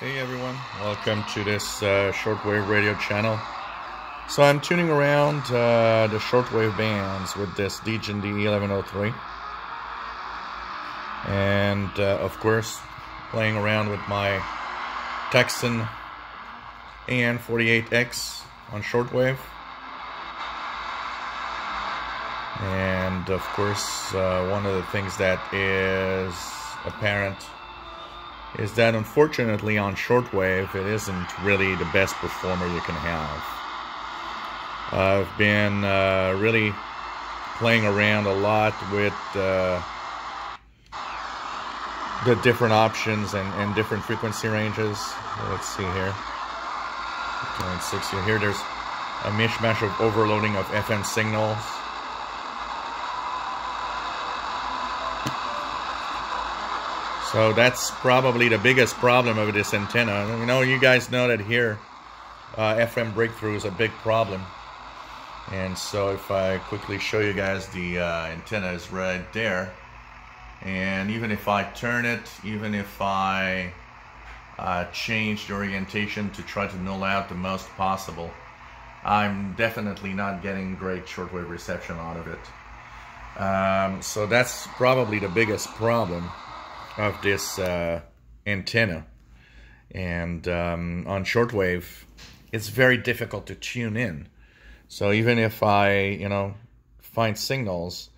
Hey everyone, welcome to this uh, shortwave radio channel. So I'm tuning around uh, the shortwave bands with this Degen DE1103. And uh, of course, playing around with my Tecsun AN48X on shortwave. And of course, uh, one of the things that is apparent is that unfortunately on shortwave it isn't really the best performer you can have. I've been uh, really playing around a lot with uh, the different options and, and different frequency ranges. Let's see here. 260 here. There's a mishmash of overloading of FM signals. So that's probably the biggest problem of this antenna. You know, you guys know that here, uh, FM breakthrough is a big problem. And so if I quickly show you guys, the uh, antenna is right there. And even if I turn it, even if I uh, change the orientation to try to null out the most possible, I'm definitely not getting great shortwave reception out of it. Um, so that's probably the biggest problem of this uh, antenna. And um, on shortwave, it's very difficult to tune in. So even if I, you know, find signals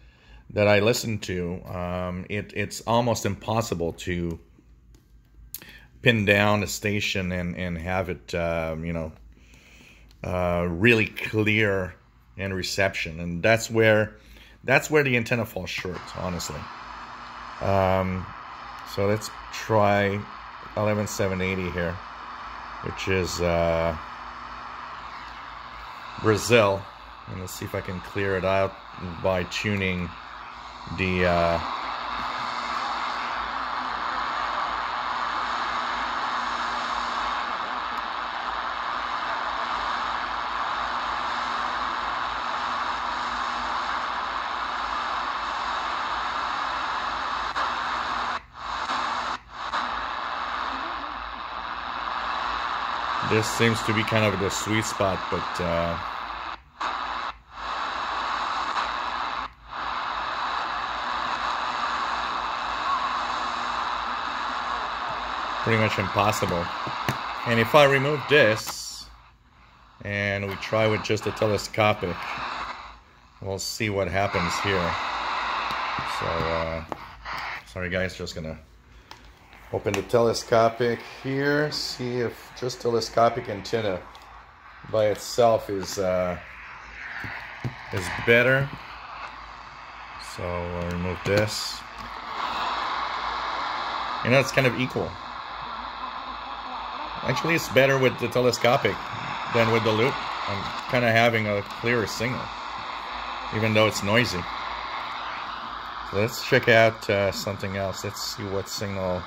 that I listen to, um, it, it's almost impossible to pin down a station and, and have it, um, you know, uh, really clear in reception. And that's where, that's where the antenna falls short, honestly. Um, so let's try 11780 here, which is uh, Brazil. And let's see if I can clear it out by tuning the uh, This seems to be kind of the sweet spot, but uh, pretty much impossible. And if I remove this and we try with just a telescopic, we'll see what happens here. So, uh, sorry guys, just gonna Open the telescopic here, see if just telescopic antenna by itself is uh, is better. So I'll remove this. You know, it's kind of equal. Actually, it's better with the telescopic than with the loop. I'm kind of having a clearer signal, even though it's noisy. Let's check out uh, something else. Let's see what signal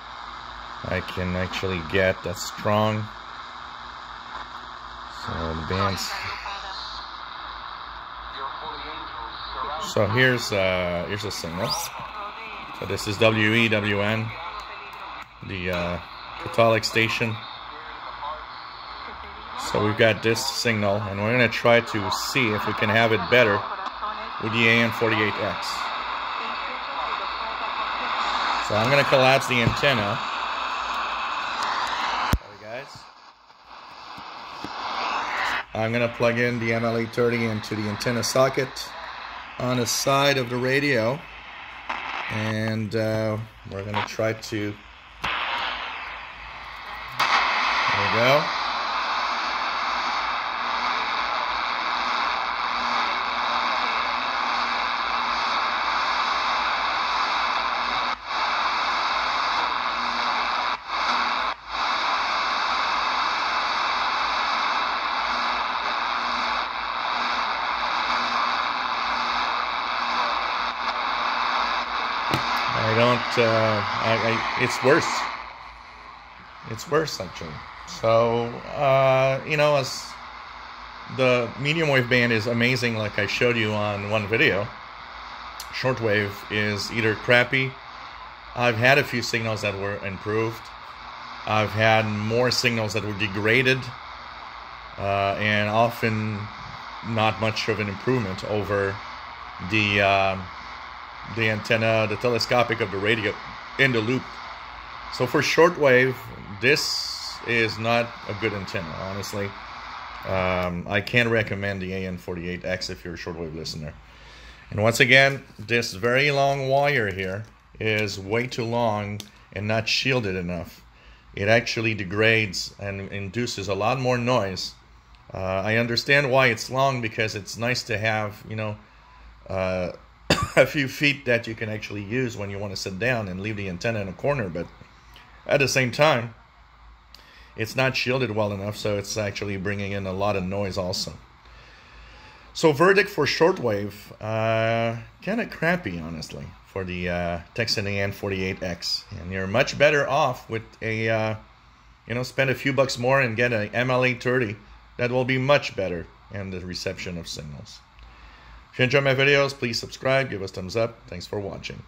I can actually get that's strong. So the bands. So here's uh, here's a signal. So this is WEWN, the uh, Catholic station. So we've got this signal, and we're going to try to see if we can have it better with the AN48X. So I'm going to collapse the antenna. I'm going to plug in the MLA30 into the antenna socket on the side of the radio. And uh, we're going to try to... There we go. Don't, uh, I, I, it's worse. It's worse, actually. So, uh, you know, as the medium wave band is amazing, like I showed you on one video, shortwave is either crappy. I've had a few signals that were improved, I've had more signals that were degraded uh, and often not much of an improvement over the uh, the antenna, the telescopic of the radio in the loop. So for shortwave, this is not a good antenna, honestly. Um, I can't recommend the AN48X if you're a shortwave listener. And once again, this very long wire here is way too long and not shielded enough. It actually degrades and induces a lot more noise. Uh, I understand why it's long because it's nice to have, you know, uh, a few feet that you can actually use when you want to sit down and leave the antenna in a corner. But at the same time, it's not shielded well enough, so it's actually bringing in a lot of noise also. So verdict for shortwave, uh, kind of crappy, honestly, for the uh, Tecsun AN48X. And you're much better off with a, uh, you know, spend a few bucks more and get a MLA30 that will be much better in the reception of signals. If you enjoy my videos, please subscribe, give us thumbs up. Thanks for watching.